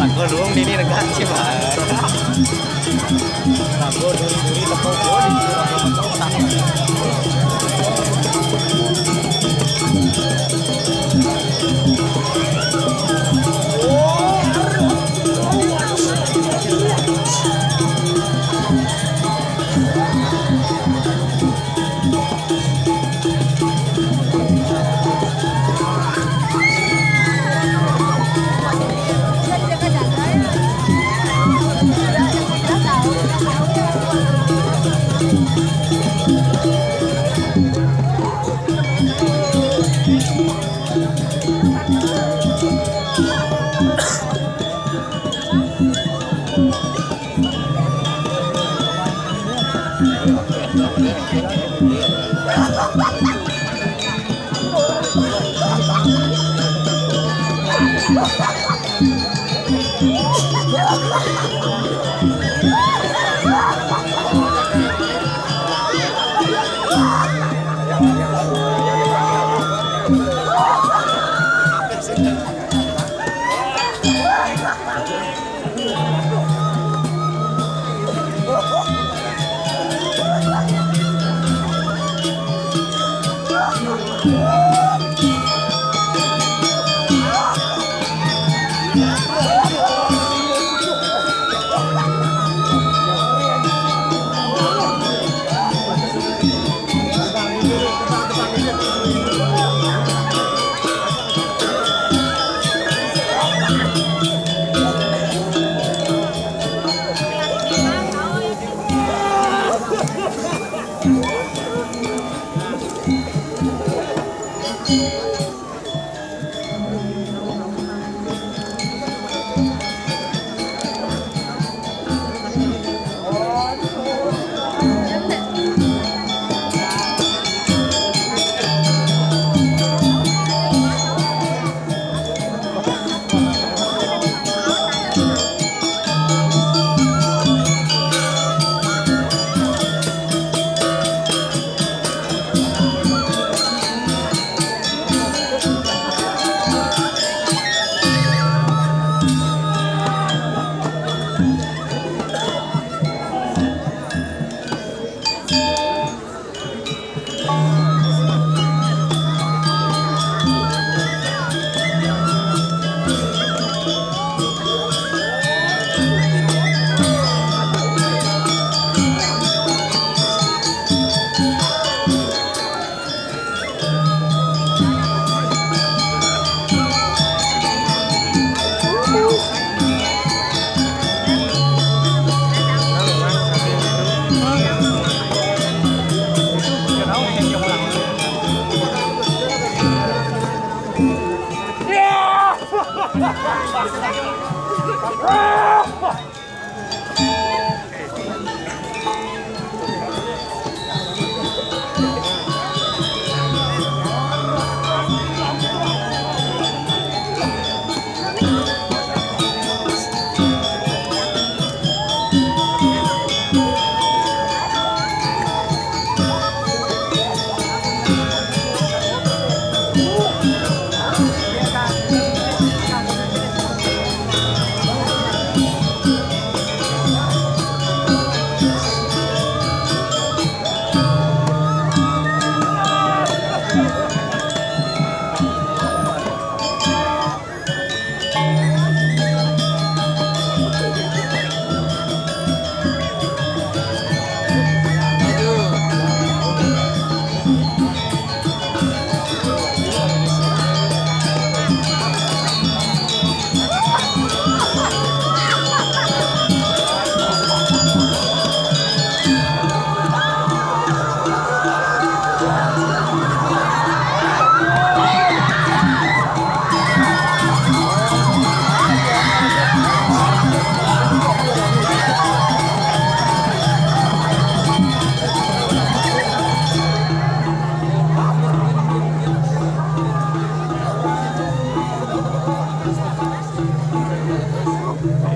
Lagu dong ini negara sih mah. Lagu duri-duri tepung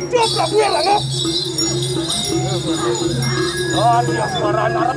kuya lang, no? Ah, liyak para narap.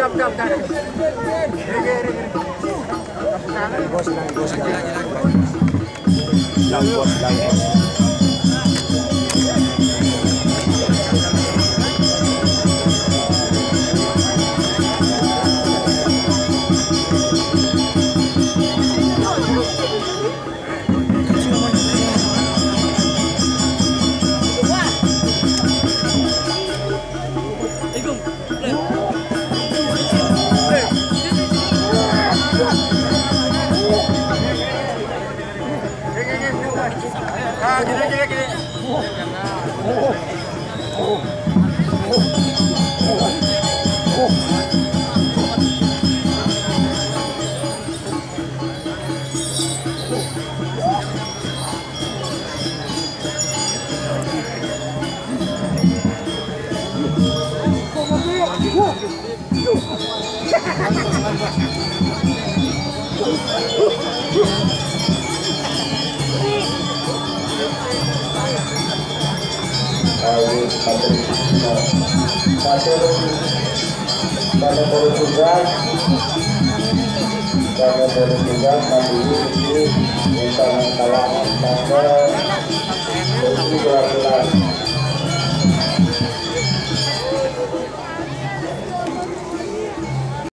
Kam kam. Bos lagi bos. Lang bos Oh! Ah. I will Karena baru tugas Karena baru tugas Kami ini Tentang kalangan Tanggal 12